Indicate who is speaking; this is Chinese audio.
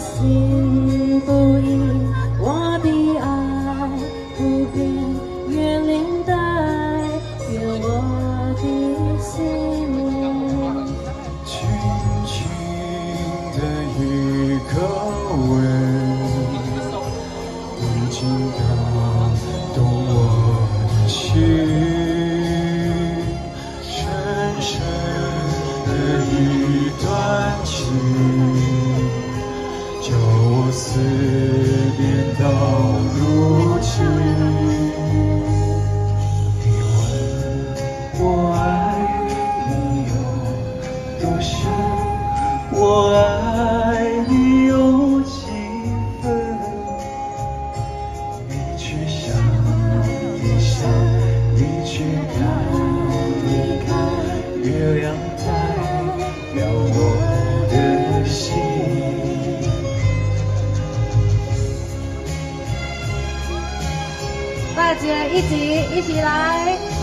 Speaker 1: 幸不移我的爱不变，愿连带，愿我的心。
Speaker 2: 轻轻的一个吻，轻轻的动我的心，深深的一段情。思念到如今。我爱你有多深，我爱你有几分？你去想一想，你去看一看，月亮代表我
Speaker 1: 大家一起一起来。